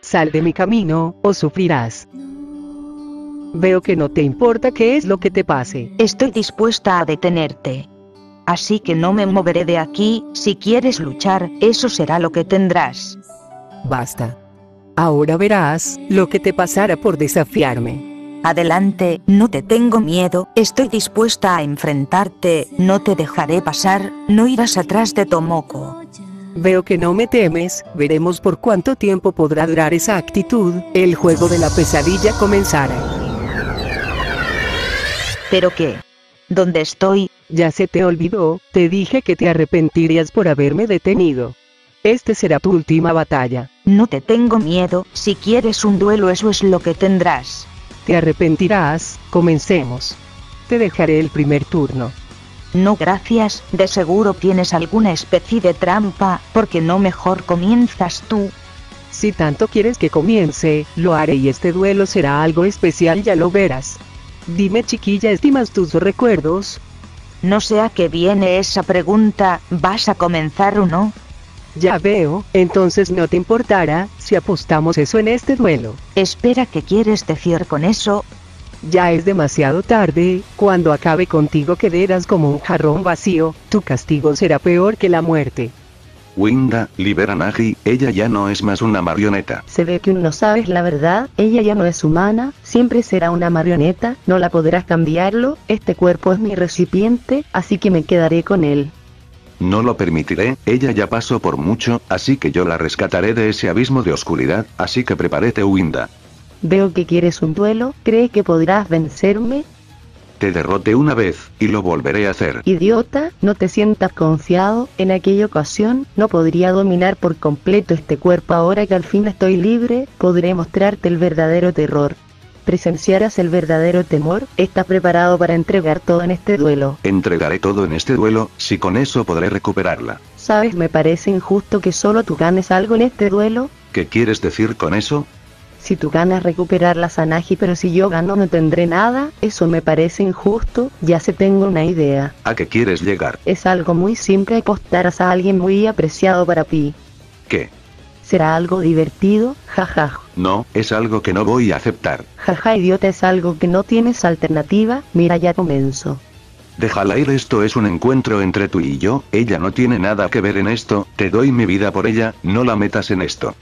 Sal de mi camino, o sufrirás. Veo que no te importa qué es lo que te pase. Estoy dispuesta a detenerte. Así que no me moveré de aquí, si quieres luchar, eso será lo que tendrás. Basta. Ahora verás lo que te pasará por desafiarme. Adelante, no te tengo miedo, estoy dispuesta a enfrentarte, no te dejaré pasar, no irás atrás de Tomoko. Veo que no me temes, veremos por cuánto tiempo podrá durar esa actitud, el juego de la pesadilla comenzará. ¿Pero qué? ¿Dónde estoy? Ya se te olvidó, te dije que te arrepentirías por haberme detenido. Este será tu última batalla. No te tengo miedo, si quieres un duelo eso es lo que tendrás. Te arrepentirás, comencemos. Te dejaré el primer turno. No gracias, de seguro tienes alguna especie de trampa, porque no mejor comienzas tú. Si tanto quieres que comience, lo haré y este duelo será algo especial ya lo verás. Dime chiquilla, ¿estimas tus recuerdos? No sé a qué viene esa pregunta, ¿vas a comenzar o no? Ya veo, entonces no te importará si apostamos eso en este duelo. Espera, ¿qué quieres decir con eso? Ya es demasiado tarde, cuando acabe contigo quedarás como un jarrón vacío, tu castigo será peor que la muerte. Winda, libera a Nagi, ella ya no es más una marioneta. Se ve que no sabes la verdad, ella ya no es humana, siempre será una marioneta, no la podrás cambiarlo, este cuerpo es mi recipiente, así que me quedaré con él. No lo permitiré, ella ya pasó por mucho, así que yo la rescataré de ese abismo de oscuridad, así que prepárate Winda. Veo que quieres un duelo, ¿crees que podrás vencerme? Te derroté una vez, y lo volveré a hacer. Idiota, no te sientas confiado, en aquella ocasión, no podría dominar por completo este cuerpo ahora que al fin estoy libre, podré mostrarte el verdadero terror. ¿Presenciarás el verdadero temor? ¿Estás preparado para entregar todo en este duelo? Entregaré todo en este duelo, si con eso podré recuperarla. ¿Sabes? Me parece injusto que solo tú ganes algo en este duelo. ¿Qué quieres decir con eso? Si tú ganas recuperar la Sanagi pero si yo gano no tendré nada, eso me parece injusto, ya se tengo una idea. ¿A qué quieres llegar? Es algo muy simple apostarás a alguien muy apreciado para ti. ¿Qué? ¿Será algo divertido? Jaja. No, es algo que no voy a aceptar. Jaja idiota es algo que no tienes alternativa, mira ya comenzó. Déjala ir, esto es un encuentro entre tú y yo, ella no tiene nada que ver en esto, te doy mi vida por ella, no la metas en esto.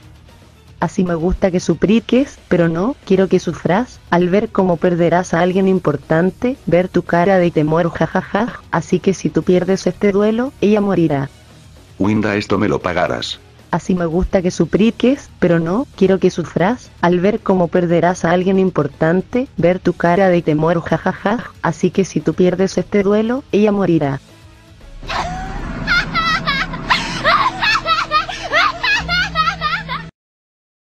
Así me gusta que supliques, pero no, quiero que sufras, al ver cómo perderás a alguien importante, ver tu cara de temor jajaja, así que si tú pierdes este duelo, ella morirá. Winda, esto me lo pagarás. Así me gusta que supliques, pero no, quiero que sufras, al ver cómo perderás a alguien importante, ver tu cara de temor jajaja, así que si tú pierdes este duelo, ella morirá.